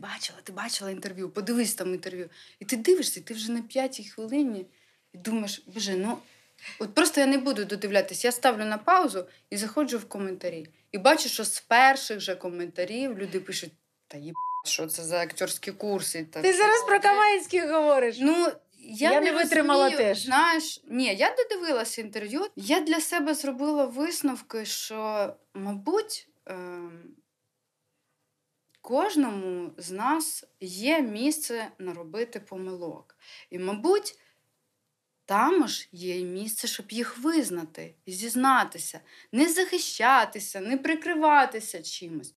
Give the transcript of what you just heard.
бачила, ти бачила інтерв'ю, подивись там інтерв'ю. І ти дивишся, і ти вже на п'ятій хвилині і думаєш, боже, ну от просто я не буду додивлятися. Я ставлю на паузу і заходжу в коментарі. І бачу, що з перших же коментарів люди пишуть: та їб, що це за акторські курси? Та Ти зараз про молодець». Каменських говориш. Ну, я, Я не витримала розумію, теж. Знаєш, ні, я додивилася інтерв'ю. Я для себе зробила висновки, що, мабуть, ем, кожному з нас є місце наробити помилок. І, мабуть, там ж є і місце, щоб їх визнати зізнатися, не захищатися, не прикриватися чимось,